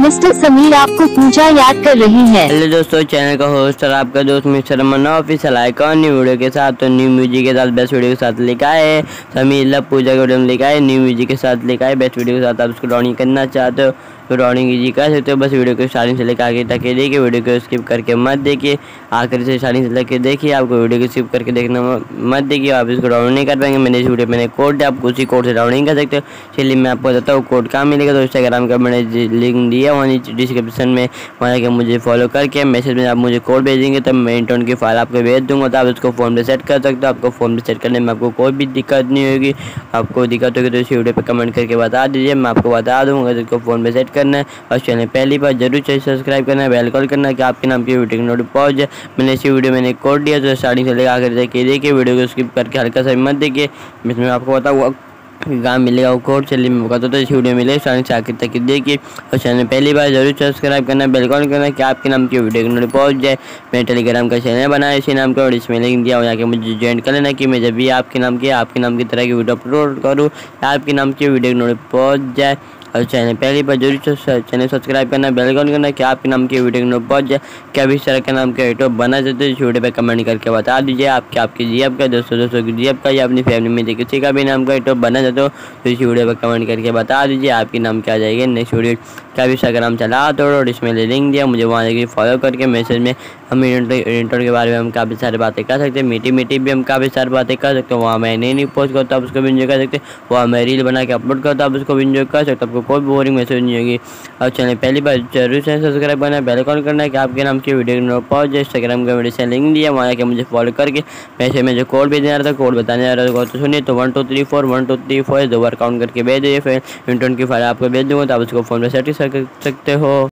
Mister Sameer आपको पूजा याद कर रही है। हेलो दोस्तों, चैनल का होस्ट और आपका दोस्त mister Manna official icon new video के साथ तो न्यू म्यूज़िक के साथ बेस्ट वीडियो के साथ लिखा है। समीर लव पूजा के वीडियो में लिखा है न्यू म्यूज़िक के साथ लिखा है बेस्ट वीडियो के साथ आप उसको ड्रॉइंग करना चाहते हो। तो डाउनलोड कीजिए कर सकते हो, बस वीडियो को स्टार्टिंग से लेकर आगे तक देखिए, वीडियो को स्किप करके मत देखिए, आखिर से स्टार्टिंग से लेकर देखिए, आपको वीडियो को स्किप करके देखना मत देखिए, आप इसको डाउनलोड नहीं कर पाएँगे। मैंने इस वीडियो मैंने कोड दिया, आप उसी कोड से डाउनलोड कर सकते हो। चलिए मैं आपको बताता हूँ, कोड कहाँ मिलेगा। तो इंस्टाग्राम का मैंने लिंक दिया वहाँ नीचे डिस्क्रिप्शन में। वहाँ जाकर मुझे फॉलो करके मैसेज में आप मुझे कोड भेजेंगे तो मैं इंटर्न की फ़ाइल आपको भेज दूँगा। तो आप उसको फ़ोन पर सेट कर सकते हो। आपको फ़ोन पर सेट करने में आपको कोई भी दिक्कत नहीं होगी। आपको दिक्कत होगी तो इस वीडियो पर कमेंट करके बता दीजिए, मैं आपको बता दूँगा तो फ़ोन पर सेट करना है और चैनल पहली बार ज़रूर चाहिए सब्सक्राइब करना है बेल कॉल करना है कि आपके नाम की वीडियो नोट पहुँच जाए। मैंने इसी वीडियो मैंने कोड दिया तो स्टार्टिंग से लेकर आकर देखिए देखिए, वीडियो को स्किप करके हल्का सा मत देखिए। इसमें आपको बताऊँ गाँव मिलेगा वो कोड चलिए मैं बताता तो इस वीडियो मिले स्टार्टिंग से आखिर तक देखिए। और चैनल पहली बार ज़रूर सब्सक्राइब करना बेल कॉल करना कि आपके नाम की वीडियो नोट पहुँच जाए। मैं टेलीग्राम का चैनल बनाया इसी नाम का और इसमें लिंक दिया हो जाके मुझे ज्वाइन कर लेना कि मैं जब भी आपके नाम की, आपके नाम की तरह की वीडियो अपलोड करूँ, आपके नाम की वीडियो नोट पहुँच जाए। और चैनल पहली बार ज़रूर चैनल सब्सक्राइब करना, बेल आइकन करना, कि आपके नाम की वीडियो पहुँच जाए। क्या भी इस तरह के नाम का यूट्यूब बना चाहते हैं इस वीडियो पे कमेंट करके बता दीजिए, आपके आपके जी का, दोस्तों दोस्तों की जी का, या अपनी फैमिली में किसी का भी नाम का यूट्यूब बना चाहते हो तो इस वीडियो पर कमेंट करके बता दीजिए, आपके नाम क्या जाएगा। नेक्स्ट वीडियो, क्या भी इंस्टाग्राम चला तो और इसमें लिंक दिया, मुझे वहाँ फॉलो करके मैसेज में हम इंटर के बारे में हम काफ़ी सारी बातें कर सकते हैं मीठी मीठी भी हम काफ़ी सारी बातें कर सकते हैं, वहाँ मैं नहीं नहीं पोस्ट करता, आप उसको भी इंजॉय कर सकते हैं, वहाँ मैं रील बना के अपलोड करता, आप उसको भी इंजॉय कर सकते आपको कोई बोरिंग मैसेज नहीं होगी। और चैनल पहली बार ज़रूर से सब्सक्राइब करना है बेल कॉल करना है कि आपके नाम की वीडियो पहुँच जाए इंस्टाग्राम का वीडियो से लिंक दिया वहाँ के मुझे फॉलो करके वैसे में जो कोड भेजने रहा था कोड बताने जा रहा था तो सुनिए तो one two three four one two three four दो बार काउंट करके भेज दिए फिर इंटरन की फ़ाइल आपको भेज दूँगा तो आप उसको फ़ोन पर सेटिंग कर सकते हो।